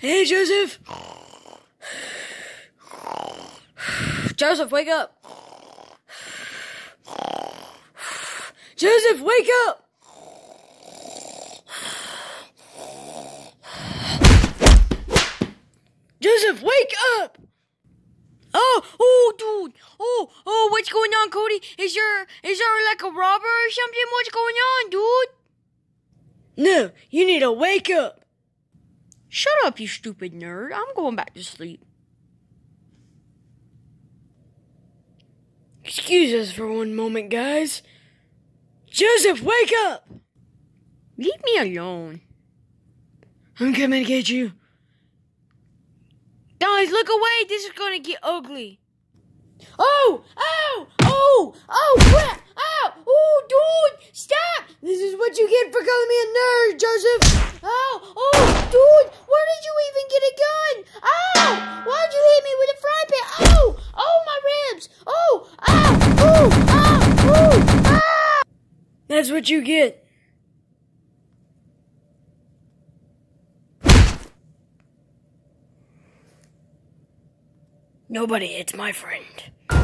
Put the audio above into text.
Hey, Joseph. Joseph, wake up. Joseph, wake up. Joseph, wake up. Oh, oh, dude. Oh, oh, what's going on, Cody? Is there, is there like a robber or something? What's going on, dude? No, you need to wake up. Shut up, you stupid nerd. I'm going back to sleep. Excuse us for one moment, guys. Joseph, wake up! Leave me alone. I'm coming to get you. Guys, look away. This is gonna get ugly. Oh! Ow! Oh! Oh, crap! Ow! Oh, dude! Stop! This is what you get for calling me a nerd, Joseph! Ow! Oh, dude! That's what you get. Nobody hits my friend.